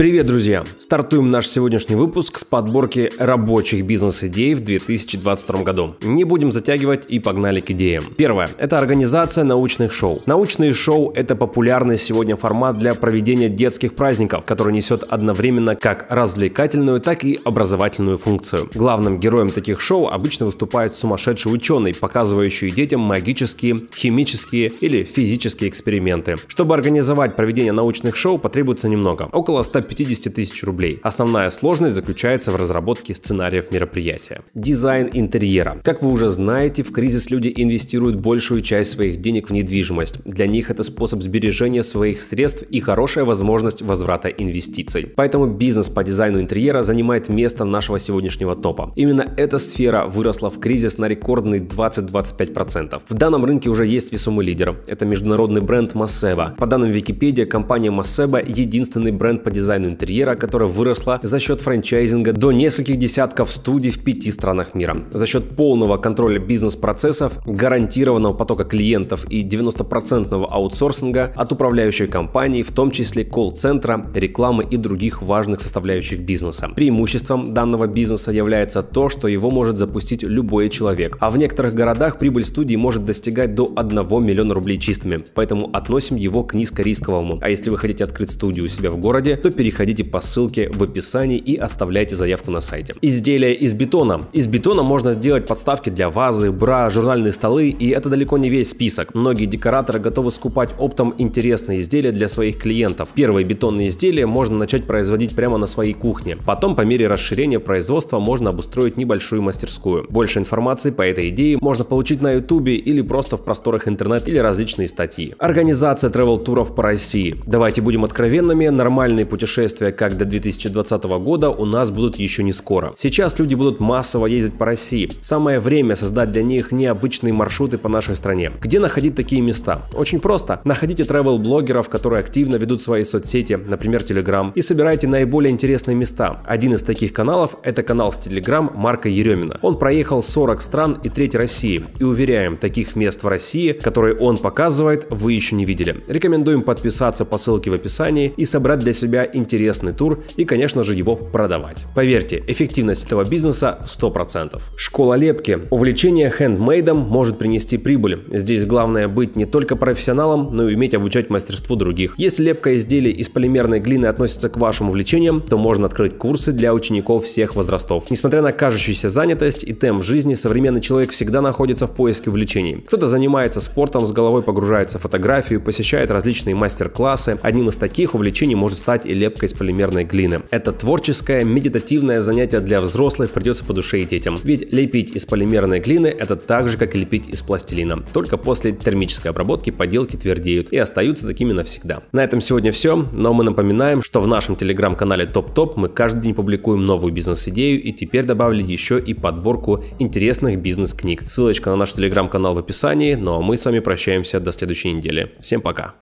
Привет, друзья! Стартуем наш сегодняшний выпуск с подборки рабочих бизнес-идей в 2022 году. Не будем затягивать и погнали к идеям. Первое – это организация научных шоу. Научные шоу – это популярный сегодня формат для проведения детских праздников, который несет одновременно как развлекательную, так и образовательную функцию. Главным героем таких шоу обычно выступает сумасшедший ученый, показывающий детям магические, химические или физические эксперименты. Чтобы организовать проведение научных шоу, потребуется немного – около 150 50 тысяч рублей. Основная сложность заключается в разработке сценариев мероприятия. Дизайн интерьера. Как вы уже знаете, в кризис люди инвестируют большую часть своих денег в недвижимость. Для них это способ сбережения своих средств и хорошая возможность возврата инвестиций. Поэтому бизнес по дизайну интерьера занимает место нашего сегодняшнего топа. Именно эта сфера выросла в кризис на рекордный 20-25%. В данном рынке уже есть весомый лидер. Это международный бренд Masseba. По данным Википедии, компания Masseba единственный бренд по дизайну дизайну интерьера, которая выросла за счет франчайзинга до нескольких десятков студий в пяти странах мира. За счет полного контроля бизнес-процессов, гарантированного потока клиентов и 90% аутсорсинга от управляющей компании, в том числе колл-центра, рекламы и других важных составляющих бизнеса. Преимуществом данного бизнеса является то, что его может запустить любой человек, а в некоторых городах прибыль студии может достигать до 1 миллиона рублей чистыми, поэтому относим его к низкорисковому. А если вы хотите открыть студию у себя в городе, то переходите по ссылке в описании и оставляйте заявку на сайте. Изделия из бетона. Из бетона можно сделать подставки для вазы, бра, журнальные столы, и это далеко не весь список. Многие декораторы готовы скупать оптом интересные изделия для своих клиентов. Первые бетонные изделия можно начать производить прямо на своей кухне. Потом, по мере расширения производства, можно обустроить небольшую мастерскую. Больше информации по этой идее можно получить на ютубе или просто в просторах интернет или различные статьи. Организация travel-туров по России. Давайте будем откровенными, нормальные путешествия путешествия как до 2020 года у нас будут еще не скоро. Сейчас люди будут массово ездить по России. Самое время создать для них необычные маршруты по нашей стране. Где находить такие места? Очень просто. Находите travel-блогеров, которые активно ведут свои соцсети, например, Telegram, и собирайте наиболее интересные места. Один из таких каналов – это канал в Telegram Марка Еремина. Он проехал 40 стран и треть России. И уверяем, таких мест в России, которые он показывает, вы еще не видели. Рекомендуем подписаться по ссылке в описании и собрать для себя интересные интересный тур и, конечно же, его продавать. Поверьте, эффективность этого бизнеса 100%. Школа лепки. Увлечение хендмейдом может принести прибыль. Здесь главное быть не только профессионалом, но и уметь обучать мастерству других. Если лепка изделий из полимерной глины относится к вашим увлечениям, то можно открыть курсы для учеников всех возрастов. Несмотря на кажущуюся занятость и темп жизни, современный человек всегда находится в поиске увлечений. Кто-то занимается спортом, с головой погружается в фотографию, посещает различные мастер-классы. Одним из таких увлечений может стать и лепка лепка из полимерной глины. Это творческое, медитативное занятие для взрослых придется по душе и детям. Ведь лепить из полимерной глины это так же, как и лепить из пластилина. Только после термической обработки поделки твердеют и остаются такими навсегда. На этом сегодня все, но мы напоминаем, что в нашем телеграм-канале Топ Топ мы каждый день публикуем новую бизнес-идею и теперь добавили еще и подборку интересных бизнес-книг. Ссылочка на наш телеграм-канал в описании, ну а мы с вами прощаемся до следующей недели. Всем пока!